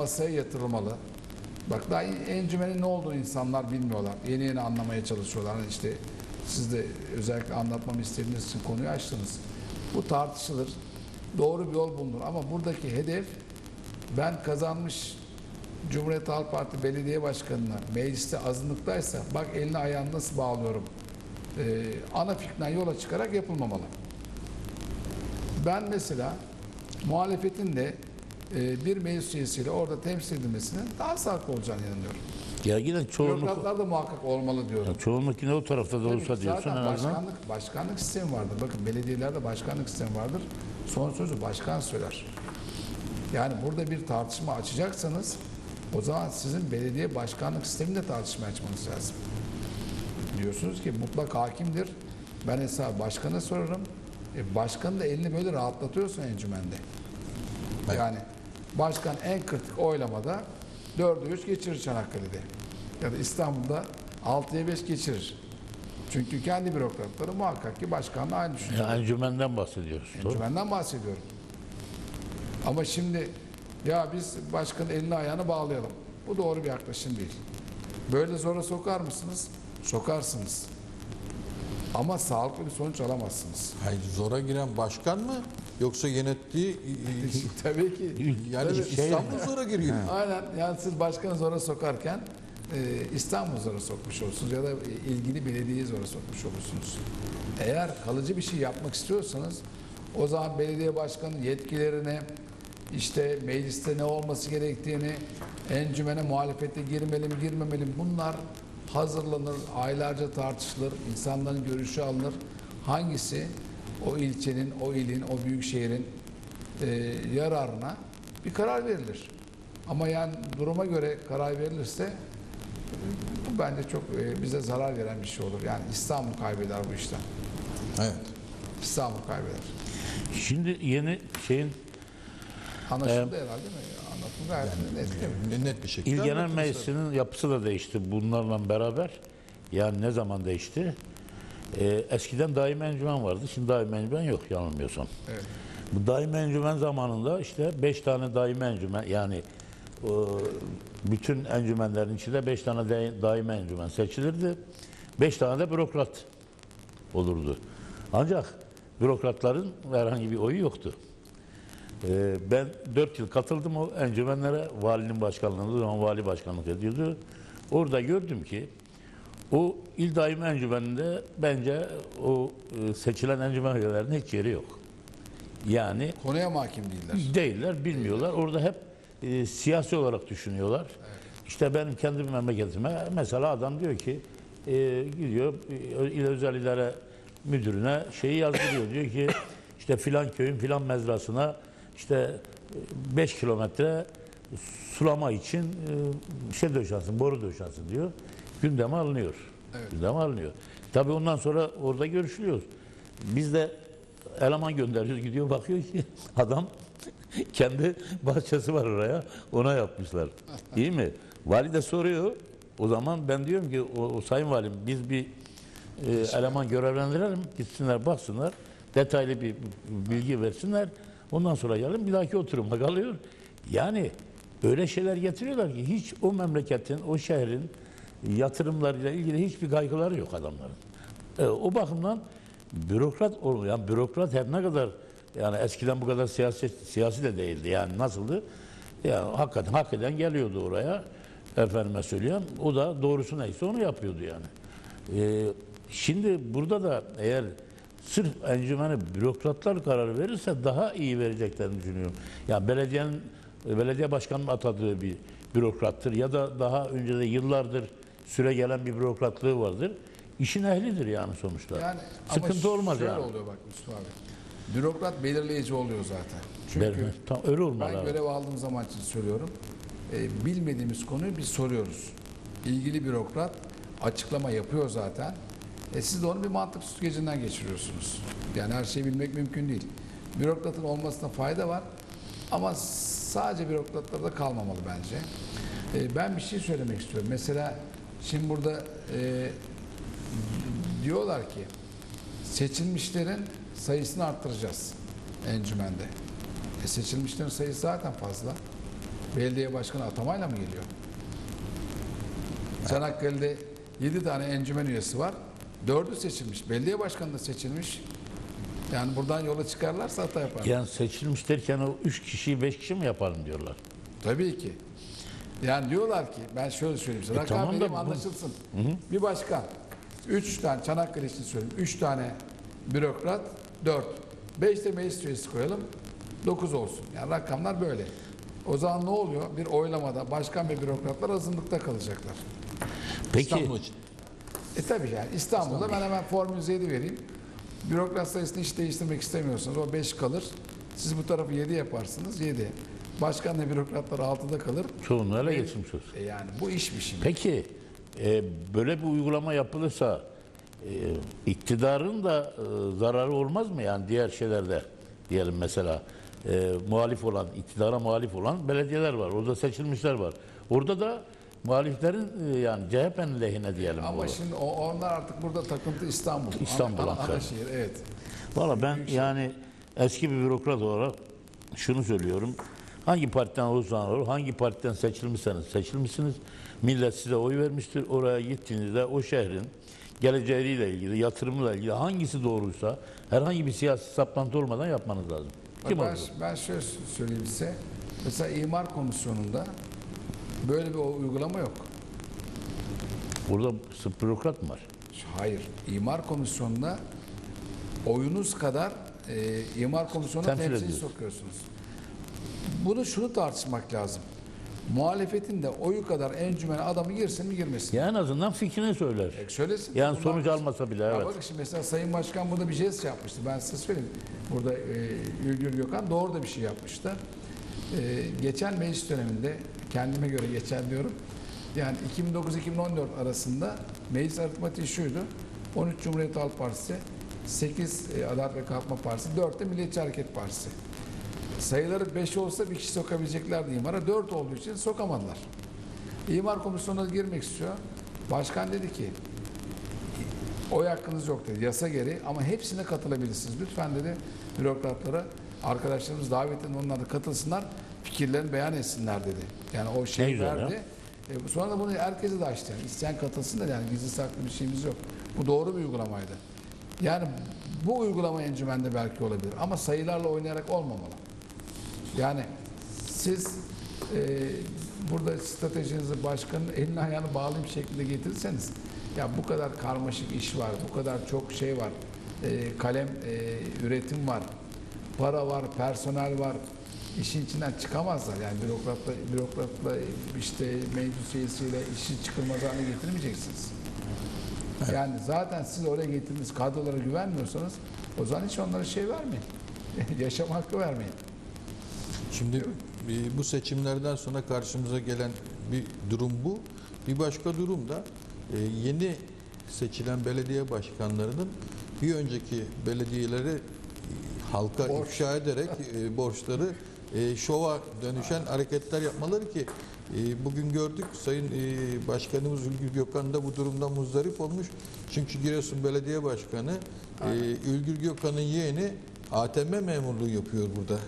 masaya yatırılmalı. Bak daha encümenin ne olduğunu insanlar bilmiyorlar. Yeni yeni anlamaya çalışıyorlar. Hani işte siz de özellikle anlatmamı istediğiniz için konuyu açtınız. Bu tartışılır. Doğru bir yol bulunur. Ama buradaki hedef ben kazanmış Cumhuriyet Halk Parti Belediye Başkanı'na mecliste azınlıktaysa bak elini ayağını nasıl bağlıyorum. Ee, ana fikrinden yola çıkarak yapılmamalı. Ben mesela muhalefetin de e, bir meclis üyesiyle orada temsil edilmesinin daha sağlıklı olacağını inanıyorum. Ya yine çoğunluk, Bürokratlar da muhakkak olmalı diyorum. ya çoğunluk yine o tarafta da Tabii olsa ki diyorsun en azından. başkanlık, başkanlık sistemi vardır. Bakın belediyelerde başkanlık sistemi vardır. Son sözü başkan söyler. Yani burada bir tartışma açacaksanız o zaman sizin belediye başkanlık sisteminde tartışma açmanız lazım. Diyorsunuz ki mutlak hakimdir. Ben hesabı başkana sorarım. E, başkanın da elini böyle rahatlatıyorsun encümende. Yani başkan en kritik oylamada 4'e 3 geçirir Çanakkale'de. Ya da İstanbul'da 6'ya 5 geçirir. Çünkü kendi bürokratları muhakkak ki başkanla aynı düşünüyor. Ya encümenden bahsediyoruz. Encümenden bahsediyorum. Ama şimdi ya biz başkanın elini ayağını bağlayalım. Bu doğru bir yaklaşım değil. Böyle zora sokar mısınız? Sokarsınız. Ama sağlıklı bir sonuç alamazsınız. Hayır, zora giren başkan mı yoksa yönettiği Tabii ki. yani Tabii. İstanbul zora giriyor. Aynen. Yani siz başkanı zora sokarken e, İstanbul zora sokmuş olursunuz ya da ilgili belediyeyi zora sokmuş olursunuz. Eğer kalıcı bir şey yapmak istiyorsanız o zaman belediye başkanı yetkilerine işte mecliste ne olması gerektiğini encümene muhalefete girmeli mi girmemeli mi bunlar hazırlanır, aylarca tartışılır, insanların görüşü alınır. Hangisi o ilçenin, o ilin, o büyük şehrin e, yararına bir karar verilir. Ama yani duruma göre karar verilirse bu bence çok e, bize zarar veren bir şey olur. Yani İstanbul kaybeder bu işten. Evet. İstanbul kaybeder. Şimdi yeni şeyin Anlaşıldı herhalde değil mi? Anlatım gayet net değil mi? Net bir şekilde. İl Genel Meclisi'nin yapısı da değişti bunlarla beraber. Yani ne zaman değişti? Ee, eskiden daim encümen vardı. Şimdi daim encümen yok yanılmıyorsam. Evet. Bu daim encümen zamanında işte beş tane daim encümen yani o, bütün encümenlerin içinde beş tane de- daim encümen seçilirdi. Beş tane de bürokrat olurdu. Ancak bürokratların herhangi bir oyu yoktu. Ee, ben dört yıl katıldım o encümenlere. Valinin başkanlığında o zaman vali başkanlık ediyordu. Orada gördüm ki o il daimi encümeninde bence o e, seçilen encümen üyelerinin hiç yeri yok. Yani Konuya mahkum değiller. değiller, bilmiyorlar. Orada hep e, siyasi olarak düşünüyorlar. İşte benim kendi memleketime mesela adam diyor ki e, gidiyor e, il özel idare müdürüne şeyi yazdırıyor. diyor ki işte filan köyün filan mezrasına işte 5 kilometre sulama için e, şey döşensin, boru döşensin diyor. Gündeme alınıyor. Gündeme alınıyor. Tabii ondan sonra orada görüşülüyor. Biz de eleman gönderiyoruz gidiyor bakıyor ki adam kendi bahçesi var oraya ona yapmışlar. İyi mi? Vali de soruyor. O zaman ben diyorum ki o, o sayın valim biz bir e, eleman görevlendirelim gitsinler baksınlar detaylı bir bilgi versinler. Ondan sonra gelin bir dahaki oturuma kalıyor. Yani öyle şeyler getiriyorlar ki hiç o memleketin, o şehrin yatırımlarıyla ilgili hiçbir kaygıları yok adamların. E, o bakımdan bürokrat ol- yani bürokrat her ne kadar yani eskiden bu kadar siyasi siyasi de değildi. Yani nasıldı? Yani hakikaten hak eden geliyordu oraya. Efendime söyleyeyim. O da doğrusu neyse onu yapıyordu yani. E, şimdi burada da eğer sırf encümene bürokratlar karar verirse daha iyi vereceklerini düşünüyorum. Yani belediyenin belediye başkanının atadığı bir bürokrattır ya da daha önce de yıllardır süre gelen bir bürokratlığı vardır. İşin ehlidir yani sonuçta. Yani ama Sıkıntı olmaz şöyle yani. oluyor bak Mustafa abi. Bürokrat belirleyici oluyor zaten. Çünkü Ben- tam öyle olmalı. Ben abi. görev aldığım zaman için söylüyorum. E, bilmediğimiz konuyu biz soruyoruz. İlgili bürokrat açıklama yapıyor zaten. E, siz de onu bir mantık süzgecinden geçiriyorsunuz. Yani her şeyi bilmek mümkün değil. Bürokratın olmasına fayda var. Ama sadece bürokratlarda kalmamalı bence. E, ben bir şey söylemek istiyorum. Mesela şimdi burada e, diyorlar ki seçilmişlerin sayısını arttıracağız encümende. E seçilmişlerin sayısı zaten fazla. belediye başkanı atamayla mı geliyor? Çanakkale'de 7 tane encümen üyesi var. 4'ü seçilmiş. Belediye başkanı da seçilmiş. Yani buradan yola çıkarlarsa hata yapar. Yani seçilmiş derken o üç kişiyi beş kişi mi yapalım diyorlar. Tabii ki. Yani diyorlar ki ben şöyle söyleyeyim size. E rakam tamam da bu- anlaşılsın. Bir başkan. Üç tane Çanakkale için söyleyeyim. Üç tane bürokrat. Dört. Beş de meclis üyesi koyalım. Dokuz olsun. Yani rakamlar böyle. O zaman ne oluyor? Bir oylamada başkan ve bürokratlar azınlıkta kalacaklar. Peki İstanbul için. E tabii yani İstanbul'da ben hemen Formül 7 vereyim. Bürokrat sayısını hiç değiştirmek istemiyorsanız o 5 kalır. Siz bu tarafı 7 yaparsınız 7. Başkan ve bürokratlar 6'da kalır. çoğunluğu ele geçirmiş olsun. E yani bu iş bir şey. Peki e, böyle bir uygulama yapılırsa e, iktidarın da e, zararı olmaz mı? Yani diğer şeylerde diyelim mesela e, muhalif olan, iktidara muhalif olan belediyeler var. Orada seçilmişler var. Orada da muhaliflerin e, yani CHP'nin lehine diyelim. Ama olur. şimdi o, onlar artık burada takıntı İstanbul. İstanbul, Ana, ana, Ankara. ana şehir evet. Valla ben yani eski bir bürokrat olarak şunu söylüyorum. Hangi partiden olursanız olur, hangi partiden seçilmişseniz seçilmişsiniz. Millet size oy vermiştir. Oraya gittiğinizde o şehrin geleceğiyle ilgili, yatırımıyla ilgili hangisi doğruysa herhangi bir siyasi saplantı olmadan yapmanız lazım. Kim ben, ben şöyle söyleyeyim size. Mesela imar komisyonunda böyle bir uygulama yok. Burada sırf bürokrat mı var? Hayır. İmar komisyonunda oyunuz kadar e, imar komisyonuna Temsil sokuyorsunuz. Bunu şunu tartışmak lazım. Muhalefetin de oyu kadar encümene adamı girsin mi girmesin? Ya en azından fikrini söyler. E, Söylesin. Yani Bunlar- sonuç almasa bile evet. bakın şimdi mesela Sayın Başkan burada bir jest yapmıştı. Ben size söyleyeyim. Burada e, Ülgür Gökhan doğru da bir şey yapmıştı. E, geçen meclis döneminde kendime göre geçen diyorum. Yani 2009-2014 arasında meclis aritmatiği şuydu. 13 Cumhuriyet Halk Partisi, 8 e, Adalet ve Kalkınma Partisi, 4 de Milliyetçi Hareket Partisi. Sayıları 5 olsa bir kişi sokabileceklerdi imara. 4 olduğu için sokamadılar. İmar komisyonuna girmek istiyor. Başkan dedi ki Oy hakkınız yok dedi. Yasa gereği ama hepsine katılabilirsiniz. Lütfen dedi bürokratlara arkadaşlarımız davet edin onlar da katılsınlar. Fikirlerini beyan etsinler dedi. Yani o şey verdi. E, sonra da bunu herkese de açtı. Yani isteyen katılsın da yani gizli saklı bir şeyimiz yok. Bu doğru bir uygulamaydı. Yani bu uygulama encümende belki olabilir ama sayılarla oynayarak olmamalı. Yani siz e, burada stratejinizi başkanın elini ayağını bağlı bir şekilde getirirseniz ya bu kadar karmaşık iş var, bu kadar çok şey var, e, kalem e, üretim var, para var, personel var. İşin içinden çıkamazlar. Yani bürokratla, bürokratla işte meclis üyesiyle işi çıkılmaz hale getirmeyeceksiniz. Yani zaten siz oraya getirdiğiniz kadrolara güvenmiyorsanız o zaman hiç onlara şey vermeyin. Yaşam hakkı vermeyin. Şimdi bu seçimlerden sonra karşımıza gelen bir durum bu. Bir başka durum da e, yeni seçilen belediye başkanlarının bir önceki belediyeleri e, halka Borç. ifşa ederek e, borçları e, şova dönüşen hareketler yapmaları ki e, bugün gördük Sayın e, Başkanımız Ülgür Gökhan da bu durumdan muzdarip olmuş. Çünkü Giresun Belediye Başkanı e, Ülgür Gökhan'ın yeğeni ATM memurluğu yapıyor burada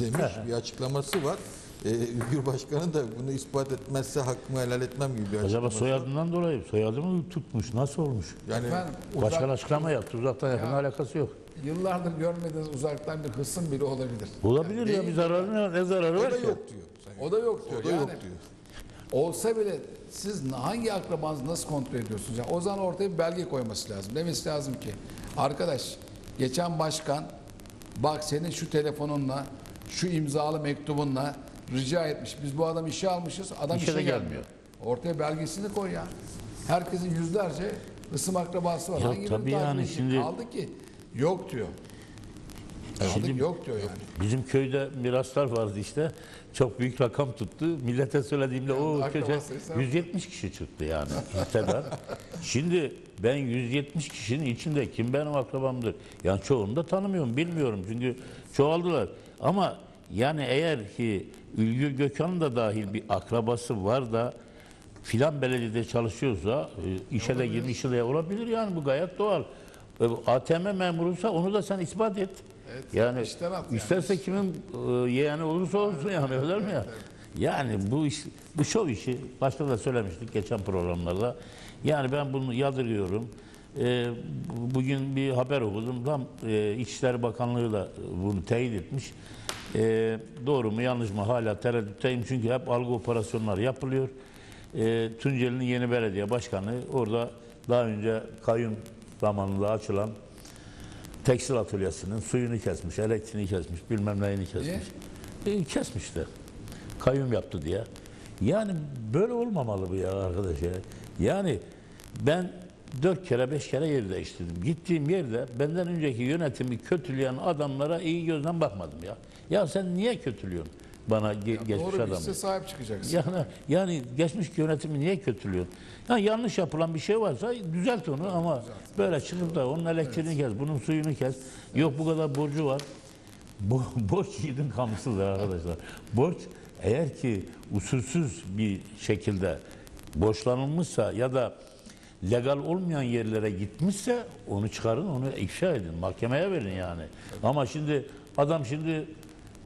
demiş bir açıklaması var. E, Ülgür Başkanı da bunu ispat etmezse hakkımı helal etmem gibi bir Acaba açıklaması var. soyadından dolayı soyadını tutmuş. Nasıl olmuş? Yani Efendim, Başkan uzak- açıklama yaptı. Uzaktan yakın Ya. alakası yok. Yıllardır görmediğiniz uzaktan bir hısım bile olabilir. Olabilir ya değil. bir zararı ne, ne zararı o var da ki? yok diyor. O da yok diyor. O da yani, yok diyor. Olsa bile siz hangi akrabanızı nasıl kontrol ediyorsunuz? Yani o zaman ortaya bir belge koyması lazım. Demesi lazım ki arkadaş geçen başkan bak senin şu telefonunla şu imzalı mektubunla rica etmiş. Biz bu adamı işe almışız. Adam İşe işe, de gelmiyor. gelmiyor. Ortaya belgesini koy ya. Herkesin yüzlerce ısım akrabası var. Ya Hangi tabii yani şimdi- Kaldı ki yok diyor. Kaldı Şimdi- yok diyor yani. Bizim köyde miraslar vardı işte. Çok büyük rakam tuttu. Millete söylediğimde o akraba köşe sayısı- 170 kişi çıktı yani iktidar. Şimdi ben 170 kişinin içinde kim benim akrabamdır? Yani çoğunu da tanımıyorum, bilmiyorum çünkü çoğaldılar. Ama yani eğer ki Ülgür Gökhan'ın da dahil bir akrabası var da filan belediyede çalışıyorsa e, işe de girmiş de olabilir yani bu gayet doğal. E, ATM memuruysa onu da sen ispat et. Evet, yani at yani. isterse kimin e, yeğeni olursa olsun yani öyle mi ya? Yani bu iş, bu şov işi başta da söylemiştik geçen programlarda. Yani ben bunu yadırgıyorum. Ee, bu- bugün bir haber okudum. Tam e, İçişleri Bakanlığı da bunu teyit etmiş. Ee, doğru mu yanlış mı hala tereddütteyim çünkü hep algı operasyonları yapılıyor. Ee, Tunceli'nin yeni belediye başkanı orada daha önce kayyum zamanında açılan tekstil atölyesinin suyunu kesmiş, elektriğini kesmiş, bilmem neyini kesmiş. E, kesmiş de. Kayyum yaptı diye. Yani böyle olmamalı bu ya arkadaş ya. Yani ben dört kere beş kere yer değiştirdim. Gittiğim yerde benden önceki yönetimi kötüleyen adamlara iyi gözden bakmadım ya. Ya sen niye kötülüyorsun bana ge- geçmiş Doğru adamı? işe sahip çıkacaksın. Yani, yani geçmiş yönetimi niye kötülüyorsun? Yani yanlış yapılan bir şey varsa düzelt onu ama böyle çıkıp da onun elektriğini kes, bunun suyunu kes. Yok bu kadar borcu var. Bu, borç yiğidin kamusıdır arkadaşlar. Borç eğer ki usulsüz bir şekilde borçlanılmışsa ya da legal olmayan yerlere gitmişse onu çıkarın, onu ifşa edin, mahkemeye verin yani. Ama şimdi adam şimdi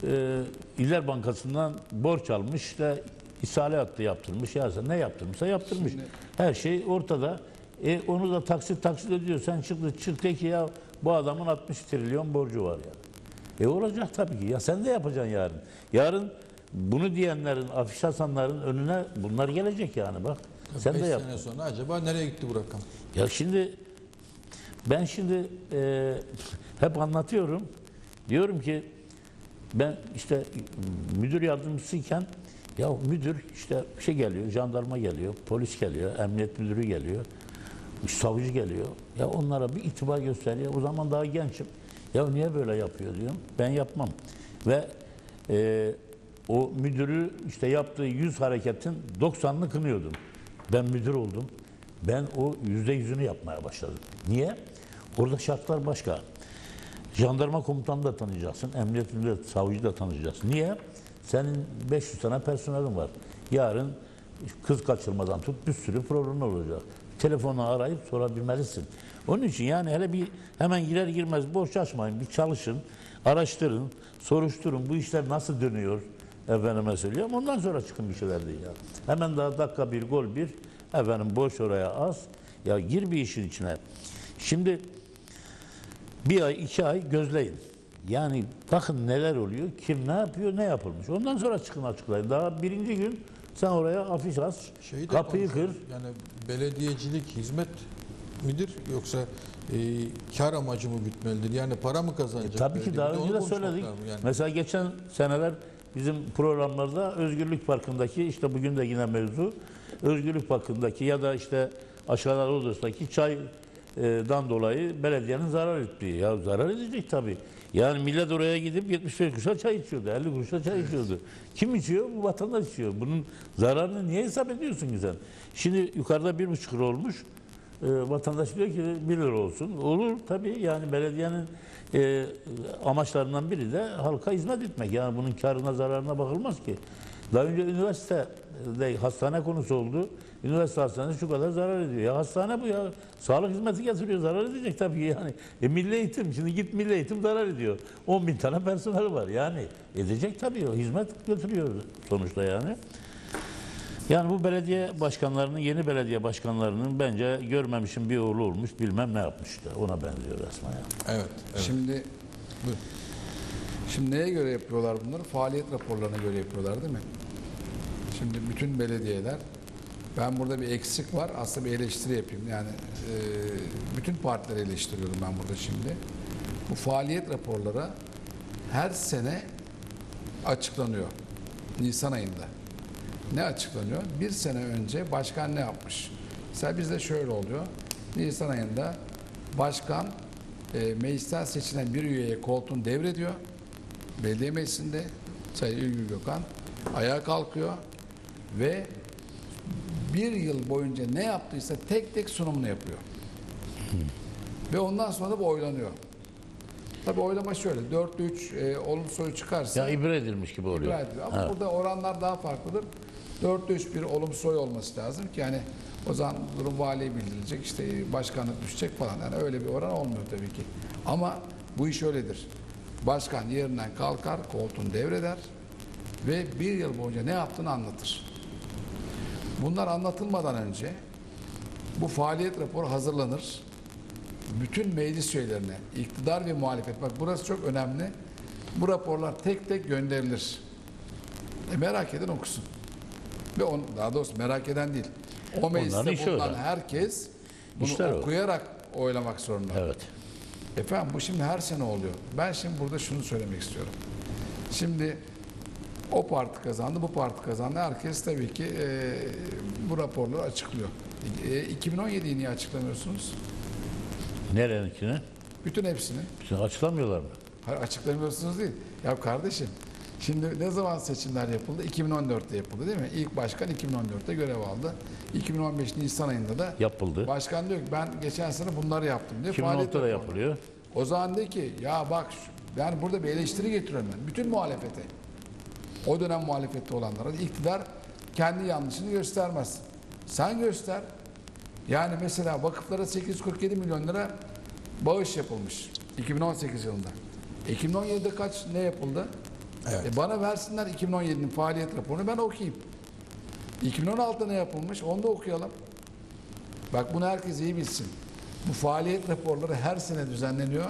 e, İller Bankası'ndan borç almış da ishale hattı yaptırmış. Ya sen ne yaptırmışsa yaptırmış. Her şey ortada. E, onu da taksit taksit ediyor. Sen çıktı çık de ki ya bu adamın 60 trilyon borcu var ya. E olacak tabii ki. Ya sen de yapacaksın yarın. Yarın bunu diyenlerin, afiş asanların önüne bunlar gelecek yani bak. Sen de yap. sene sonra acaba nereye gitti bu rakam? Ya şimdi ben şimdi e, hep anlatıyorum. Diyorum ki ben işte müdür yardımcısıyken ya müdür işte şey geliyor, jandarma geliyor, polis geliyor, emniyet müdürü geliyor, savcı geliyor. Ya onlara bir itibar gösteriyor. O zaman daha gençim. Ya niye böyle yapıyor diyorum. Ben yapmam. Ve e, o müdürü işte yaptığı yüz hareketin 90'ını kınıyordum. Ben müdür oldum. Ben o yüzde yüzünü yapmaya başladım. Niye? Orada şartlar başka. Jandarma komutanı da tanıyacaksın, emniyet müdürü, savcı da tanıyacaksın. Niye? Senin 500 tane personelin var. Yarın kız kaçırmadan tut bir sürü problem olacak. Telefonu arayıp sorabilmelisin. Onun için yani hele bir hemen girer girmez borç açmayın. Bir çalışın, araştırın, soruşturun. Bu işler nasıl dönüyor? Efendime söylüyorum. Ondan sonra çıkın bir şeyler değil ya. Hemen daha dakika bir, gol bir. Efendim borç oraya az. Ya gir bir işin içine. Şimdi bir ay, iki ay gözleyin. Yani bakın neler oluyor, kim ne yapıyor, ne yapılmış. Ondan sonra çıkın açıklayın. Daha birinci gün sen oraya afiş as, Şeyi de kapıyı kır. konuşuyoruz. Yani belediyecilik hizmet midir yoksa e, kar amacı mı gütmelidir? Yani para mı kazanacak? E, Tabii ki belediye? daha Bir önce onu de konuşmak söyledik. lazım Yani. Mesela geçen seneler bizim programlarda Özgürlük Parkı'ndaki işte bugün de yine mevzu Özgürlük Parkı'ndaki ya da işte aşağıda Rodos'taki çaydan dolayı belediyenin zarar ettiği. Ya zarar edecek tabii. Yani millet oraya gidip 75 kuruşa çay içiyordu, 50 kuruşa çay içiyordu. Kim içiyor? Bu vatandaş içiyor. Bunun zararını niye hesap ediyorsun ki sen? Şimdi yukarıda bir buçuk lira olmuş. E, vatandaş diyor ki 1 lira olsun. Olur tabii yani belediyenin e, amaçlarından biri de halka hizmet etmek. Yani bunun karına zararına bakılmaz ki. Daha önce üniversitede hastane konusu oldu. Üniversite hastanesi şu kadar zarar ediyor. Ya hastane bu ya. Sağlık hizmeti getiriyor. Zarar edecek tabii ki yani. E milli eğitim. Şimdi git milli eğitim zarar ediyor. 10 bin tane personel var. Yani edecek tabii o. Hizmet götürüyor sonuçta yani. Yani bu belediye başkanlarının, yeni belediye başkanlarının bence görmemişim bir oğlu olmuş, bilmem ne yapmıştı. Ona benziyor resmen ya. Evet. evet. Şimdi. Şimdi neye göre yapıyorlar bunları? Faaliyet raporlarına göre yapıyorlar değil mi? Şimdi bütün belediyeler ben burada bir eksik var. Aslında bir eleştiri yapayım. Yani e, bütün partileri eleştiriyorum ben burada şimdi. Bu faaliyet raporları her sene açıklanıyor. Nisan ayında. Ne açıklanıyor? Bir sene önce başkan ne yapmış? Mesela bizde şöyle oluyor. Nisan ayında başkan e, meclisten seçilen bir üyeye koltuğunu devrediyor. Belediye meclisinde Sayın Ülgü Gökhan ayağa kalkıyor ve bir yıl boyunca ne yaptıysa tek tek sunumunu yapıyor. Ve ondan sonra da bu oylanıyor. Tabii oylama şöyle. 4-3 e, olumsuz oy çıkarsa Ya ibret edilmiş gibi oluyor. İbra ediyor. Ama burada oranlar daha farklıdır. 4-3 bir olumsuz oy olması lazım ki yani o zaman durum valiye bildirilecek işte başkanlık düşecek falan. Yani öyle bir oran olmuyor tabii ki. Ama bu iş öyledir. Başkan yerinden kalkar, koltuğunu devreder. ve bir yıl boyunca ne yaptığını anlatır. Bunlar anlatılmadan önce bu faaliyet raporu hazırlanır. Bütün meclis üyelerine, iktidar ve muhalefet, bak burası çok önemli. Bu raporlar tek tek gönderilir. E merak eden okusun. Ve on, daha doğrusu merak eden değil. O mecliste bulunan herkes bunu İşler o. okuyarak oylamak zorunda. Evet. Efendim bu şimdi her sene oluyor. Ben şimdi burada şunu söylemek istiyorum. Şimdi o parti kazandı, bu parti kazandı. Herkes tabii ki e, bu raporları açıklıyor. E, 2017'yi niye açıklamıyorsunuz? Nereninkini? Bütün hepsini. Bütün açıklamıyorlar mı? Hayır açıklamıyorsunuz değil. Ya kardeşim şimdi ne zaman seçimler yapıldı? 2014'te yapıldı değil mi? İlk başkan 2014'te görev aldı. 2015 Nisan ayında da Yapıldı. başkan diyor ki ben geçen sene bunları yaptım diye. faaliyet 2016'da da yapılıyor. O zaman de ki ya bak yani burada bir eleştiri getiriyorum ben. Bütün muhalefete. O dönem muhalefette olanlara iktidar kendi yanlışını göstermez. Sen göster. Yani mesela vakıflara 847 milyon lira bağış yapılmış 2018 yılında. 2017'de kaç ne yapıldı? Evet. E bana versinler 2017'nin faaliyet raporunu ben okuyayım. 2016'da ne yapılmış onu da okuyalım. Bak bunu herkes iyi bilsin. Bu faaliyet raporları her sene düzenleniyor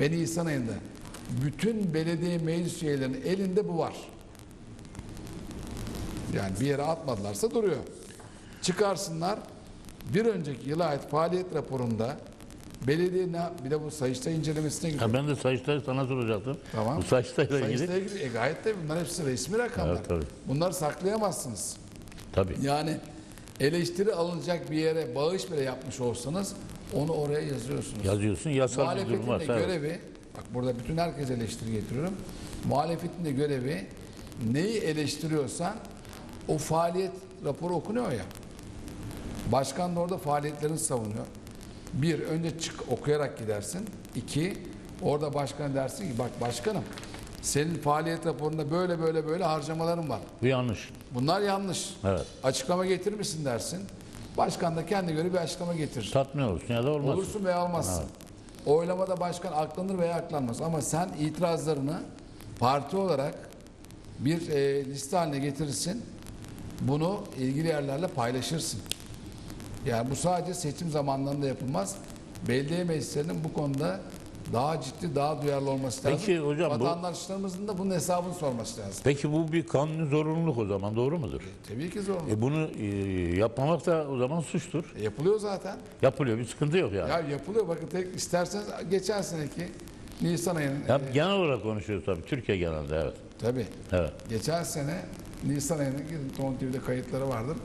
ve Nisan ayında. Bütün belediye meclis üyelerinin elinde bu var. Yani bir yere atmadılarsa duruyor. Çıkarsınlar. Bir önceki yıla ait faaliyet raporunda belediye ne bir de bu Sayıştay incelemesine gidiyor. Ha ben de Sayıştay'ı sana soracaktım. Tamam. Bu Sayıştay'la ilgili. Sayıştay'a gidiyor. E gayet de bunlar hepsi resmi rakamlar. Evet, tabii. Bunları saklayamazsınız. Tabii. Yani eleştiri alınacak bir yere bağış bile yapmış olsanız onu oraya yazıyorsunuz. Yazıyorsun yasal bir Muhalefetin durum de varsa. evet. görevi, bak burada bütün herkes eleştiri getiriyorum. Muhalefetin de görevi neyi eleştiriyorsan o faaliyet raporu okunuyor ya. Başkan da orada faaliyetlerini savunuyor. Bir, önce çık okuyarak gidersin. İki, orada başkan dersin ki bak başkanım senin faaliyet raporunda böyle böyle böyle harcamaların var. Bu yanlış. Bunlar yanlış. Evet. Açıklama getirir misin dersin. Başkan da kendi göre bir açıklama getirir. Tatmin olursun ya da olmaz. Olursun veya olmazsın. Oylamada başkan aklanır veya aklanmaz. Ama sen itirazlarını parti olarak bir e, liste haline getirirsin. Bunu ilgili yerlerle paylaşırsın. Yani bu sadece seçim zamanlarında yapılmaz. Belediye meclislerinin bu konuda daha ciddi, daha duyarlı olması lazım. Peki hocam bu- Vatandaşlarımızın da bunun hesabını sorması lazım. Peki bu bir kanuni zorunluluk o zaman doğru mudur? Tabii ki zorunlu. E bunu e, yapmamak da o zaman suçtur. E, yapılıyor zaten. Yapılıyor bir sıkıntı yok yani. Ya yapılıyor. Bakın tek isterseniz geçen seneki Nisan ayının Ya e, genel olarak konuşuyoruz tabii. Türkiye genelde evet. tabii Evet. geçen sene Nisan ayının gidin Ton TV'de kayıtları vardır.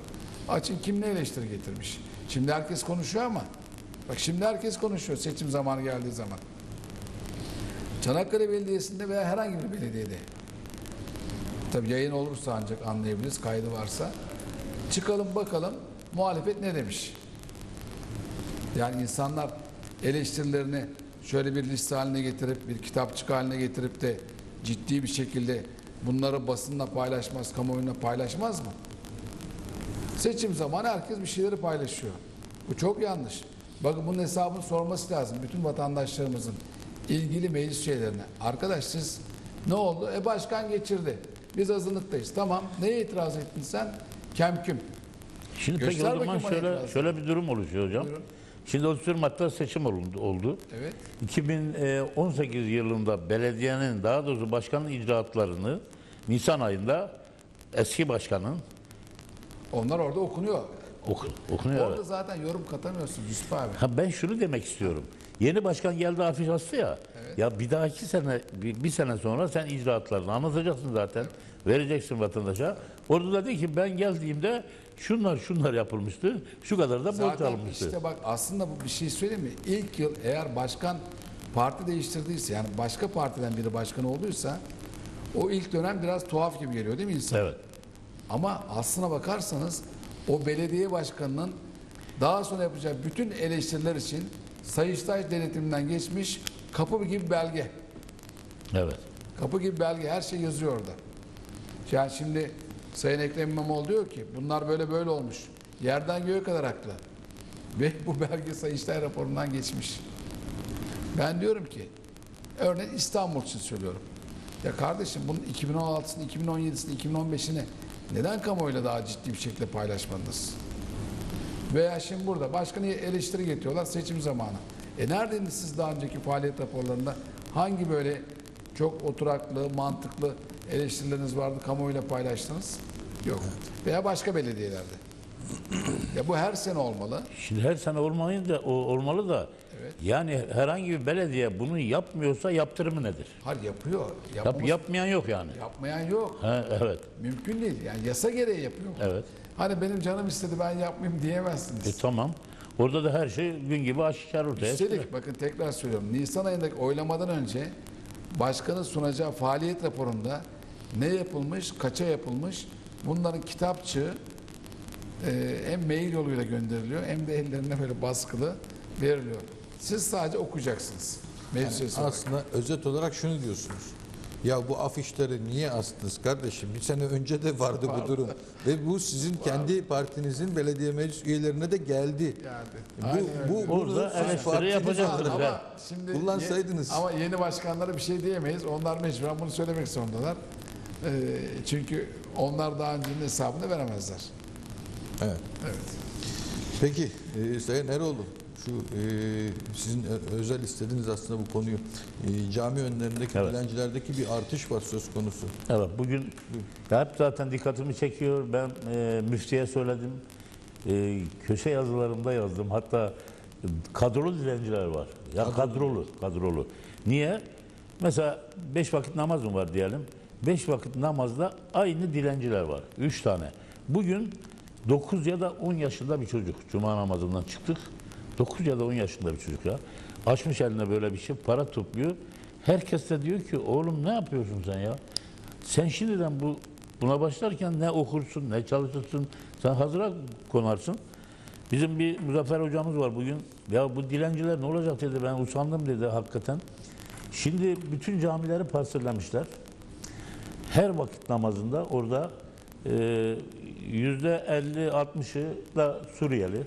Açın kim ne eleştiri getirmiş. Şimdi herkes konuşuyor ama bak şimdi herkes konuşuyor seçim zamanı geldiği zaman. Çanakkale Belediyesi'nde veya herhangi bir belediyede tabii yayın olursa ancak anlayabiliriz kaydı varsa çıkalım bakalım muhalefet ne demiş. Yani insanlar eleştirilerini şöyle bir liste haline getirip bir kitapçık haline getirip de ciddi bir şekilde bunları basınla paylaşmaz, kamuoyuna paylaşmaz mı? Seçim zamanı herkes bir şeyleri paylaşıyor. Bu çok yanlış. Bakın bunun hesabını sorması lazım bütün vatandaşlarımızın ilgili meclis üyelerine. Arkadaş siz ne oldu? E başkan geçirdi. Biz azınlıktayız. Tamam. Neye itiraz ettin sen? Kemküm. Şimdi peki Göster o zaman şöyle şöyle bir durum oluşuyor hocam. Buyurun. Şimdi 31 Mart'ta seçim oldu. oldu. Evet. 2018 yılında belediyenin daha doğrusu başkanın icraatlarını Nisan ayında eski başkanın Onlar orada okunuyor. oku, okunuyor. Orada evet. zaten yorum katamıyorsun Yusuf abi. Ha ben şunu demek istiyorum. Yeni başkan geldi afiş astı ya. Ya bir dahaki sene bir, bir sene sonra sen icraatlarını anlatacaksın zaten. Vereceksin vatandaşa. Orada da de ki ben geldiğimde şunlar şunlar yapılmıştı. Şu kadar da borç Zaten alınmıştı. işte bak aslında bu bir şey söyleyeyim mi? İlk yıl eğer başkan parti değiştirdiyse yani başka partiden biri başkan olduysa o ilk dönem biraz tuhaf gibi geliyor değil mi insan? Evet. Ama aslına bakarsanız o belediye başkanının daha sonra yapacağı bütün eleştiriler için Sayıştay denetiminden geçmiş kapı gibi belge. Evet. Kapı gibi belge her şey yazıyor orada. Yani şimdi Sayın Ekrem İmamoğlu diyor ki bunlar böyle böyle olmuş. Yerden göğe kadar haklı. Ve bu belge Sayıştay raporundan geçmiş. Ben diyorum ki örneğin İstanbul için söylüyorum. Ya kardeşim bunun 2016'sını, 2017'sini, 2015'ini neden kamuoyuyla daha ciddi bir şekilde paylaşmadınız? Veya şimdi burada başkanı eleştiri getiriyorlar seçim zamanı. E neredeydiniz siz daha önceki faaliyet raporlarında? Hangi böyle çok oturaklı, mantıklı eleştirileriniz vardı kamuoyuyla paylaştınız? Yok. Veya başka belediyelerde. ya bu her sene olmalı. Şimdi her sene olmayınca o olmalı da Evet. yani herhangi bir belediye bunu yapmıyorsa yaptırımı nedir? Hayır yapıyor. Yap, yapmayan yok yani. yapmayan yok. Ha, evet. Mümkün değil. Yani yasa gereği yapıyor. Evet. Hani benim canım istedi ben yapmayayım diyemezsiniz. E tamam. Orada da her şey gün gibi aşikar ortaya çıkıyor. Üstelik bakın tekrar söylüyorum. Nisan ayındaki oylamadan önce başkanın sunacağı faaliyet raporunda ne yapılmış, kaça yapılmış bunların kitapçığı e, hem mail yoluyla gönderiliyor hem de ellerine böyle baskılı veriliyor. Siz sadece okuyacaksınız. Olarak. Aslında özet olarak şunu diyorsunuz. Ya bu afişleri niye astınız kardeşim? Bir sene önce de vardı bu durum. Ve bu sizin kendi partinizin belediye meclis üyelerine de geldi. Yani, Bu, bu, Orada siz eleştiri olarak- ama şimdi Kullansaydınız. ye- ama yeni başkanlara bir şey diyemeyiz. Onlar mecburen bunu söylemek zorundalar. E, çünkü onlar daha öncenin hesabını veremezler. Evet. Evet. Peki e, Sayın Eroğlu şu e, sizin özel istediğiniz aslında bu konuyu e, cami önlerindeki Evet. dilencilerdeki bir artış var söz konusu. Evet bugün hep zaten dikkatimi çekiyor. Ben e, müftiye söyledim. E, köşe yazılarımda yazdım. Hatta kadrolu dilenciler var. Ya kadrolu, kadrolu. Niye? Mesela beş vakit namaz mı var diyelim. Beş vakit namazda aynı dilenciler var. Üç tane. Bugün 9 ya da 10 yaşında bir çocuk. Cuma namazından çıktık. 9 ya da 10 yaşında bir çocuk ya. Açmış eline böyle bir şey para topluyor. Herkes de diyor ki oğlum ne yapıyorsun sen ya? Sen şimdiden bu buna başlarken ne okursun, ne çalışırsın, sen hazıra konarsın. Bizim bir Muzaffer hocamız var bugün. Ya bu dilenciler ne olacak dedi. Ben usandım dedi hakikaten. Şimdi bütün camileri parsellemişler. Her vakit namazında orada e, yüzde 50-60'ı da Suriyeli.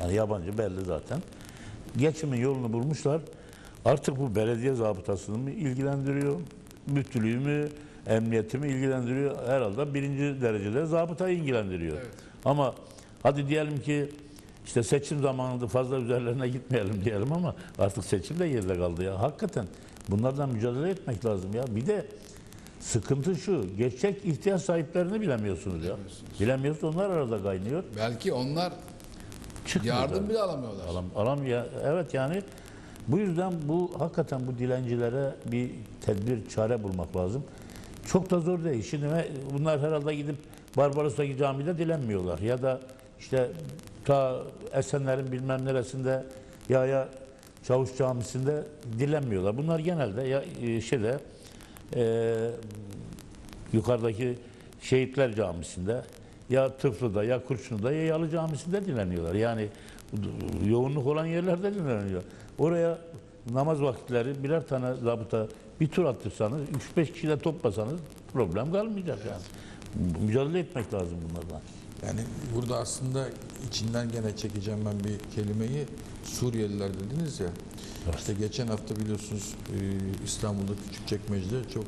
Yani yabancı belli zaten. Geçimin yolunu bulmuşlar. Artık bu belediye zabıtasını mı ilgilendiriyor? Müftülüğü mü, emniyeti mi ilgilendiriyor? Herhalde birinci derecede zabıtayı ilgilendiriyor. Ama hadi diyelim ki işte seçim zamanında fazla üzerlerine gitmeyelim diyelim ama artık seçim de geride kaldı ya. Hakikaten bunlardan mücadele etmek lazım ya. Bir de sıkıntı şu, gerçek ihtiyaç sahiplerini bilemiyorsunuz ya. Bilemiyorsunuz onlar arada kaynıyor. Belki onlar Çıkmıyor yardım bile alamıyorlar. Alam, alam ya evet yani bu yüzden bu hakikaten bu dilencilere bir tedbir çare bulmak lazım. Çok da zor değil. Şimdi bunlar herhalde gidip Barbaros'taki camide dilenmiyorlar ya da işte ta Esenler'in bilmem neresinde ya ya Çavuş Camisi'nde dilenmiyorlar. Bunlar genelde ya e, şeyde e, yukarıdaki Şehitler Camisi'nde ya Tıflı'da ya Kurşun'da ya Yalı Camisi'nde dinleniyorlar. Yani yoğunluk olan yerlerde dinleniyor. Oraya namaz vakitleri birer tane zabıta bir tur attırsanız, 3-5 kişiyle toplasanız problem kalmayacak yani. Mücadele etmek lazım bunlardan. Yani burada aslında içinden gene çekeceğim ben bir kelimeyi Suriyeliler dediniz ya. İşte geçen hafta biliyorsunuz e, İstanbul'da Küçükçekmece'de çok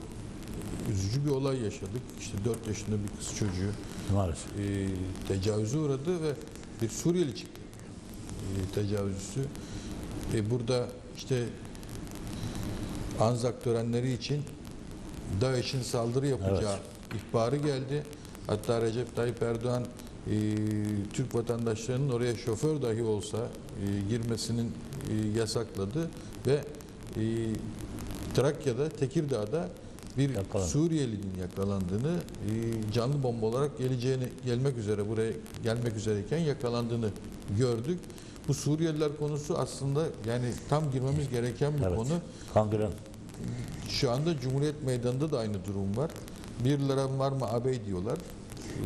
üzücü bir olay yaşadık. İşte 4 yaşında bir kız çocuğu Maalesef. e, tecavüze uğradı ve bir Suriyeli çıktı e, tecavüzcüsü. E, burada işte Anzak törenleri için DAEŞ'in saldırı yapacağı ihbarı geldi. Hatta Recep Tayyip Erdoğan e, Türk vatandaşlarının oraya şoför dahi olsa e, girmesinin e, yasakladı ve e, Trakya'da, Tekirdağ'da bir Yakalandı. Suriyelinin yakalandığını, e, canlı bomba olarak geleceğini, gelmek üzere buraya gelmek üzereyken yakalandığını gördük. Bu Suriyeliler konusu aslında yani tam girmemiz gereken bir Evet. konu. Kangren. Şu anda Cumhuriyet Meydanı'nda da aynı durum var. 1 lira var mı ağabey diyorlar.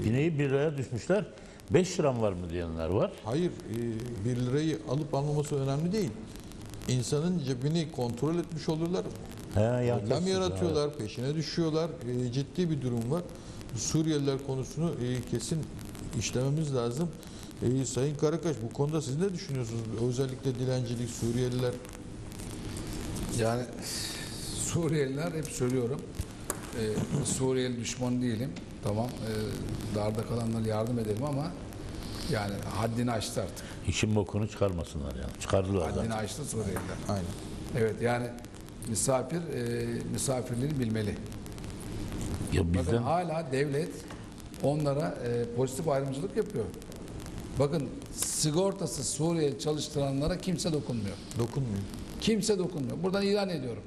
İneği 1 liraya düşmüşler. 5 liram var mı diyenler var. Hayır, 1 lirayı alıp almaması önemli değil. İnsanın cebini kontrol etmiş olurlar. He, Problem yaratıyorlar, peşine düşüyorlar. E, ciddi bir durum var. Suriyeliler konusunu e, kesin işlememiz lazım. E, Sayın Karakaş bu konuda siz ne düşünüyorsunuz? Özellikle dilencilik, Suriyeliler Yani Suriyeliler hep söylüyorum e, Suriyeli düşman değilim. Tamam. E, darda kalanlara yardım edelim ama yani haddini aştı artık. İşin bokunu çıkarmasınlar yani. Çıkardılar Haddini zaten. aştı Suriyeliler. Aynen. Evet yani misafir e, misafirliğini bilmeli. Ya Bakın bizden hala devlet onlara e, pozitif ayrımcılık yapıyor. Bakın sigortası Suriye çalıştıranlara kimse dokunmuyor. Dokunmuyor. Kimse dokunmuyor. Buradan ilan ediyorum.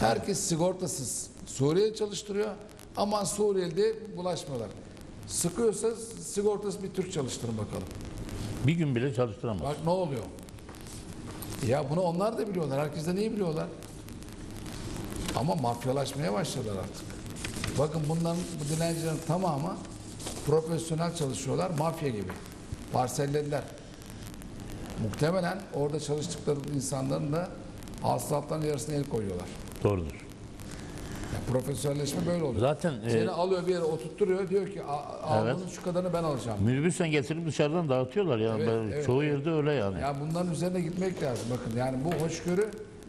Herkes sigortasız Suriye çalıştırıyor ama Suriyeli'de bulaşmıyorlar. Sıkıyorsa sigortası bir Türk çalıştırın bakalım. bir gün bile çalıştıramaz. Bak ne oluyor? Ya bunu onlar da biliyorlar. Herkes de neyi biliyorlar? Ama mafyalaşmaya başladılar artık. Bakın bunların bu dilencilerin tamamı profesyonel çalışıyorlar. Mafya gibi. Parsellediler. Muhtemelen orada çalıştıkları insanların da hasılatların yarısına el koyuyorlar. Doğrudur. Yani profesyonelleşme böyle oluyor. Zaten e, Seni alıyor bir yere oturtturuyor. Diyor ki "A- al Evet. şu kadarını ben alacağım. minibüsten getirip dışarıdan dağıtıyorlar ya. Evet, Ben- evet, çoğu evet. yerde öyle yani. Ya bunların üzerine gitmek lazım. Bakın yani bu hoşgörü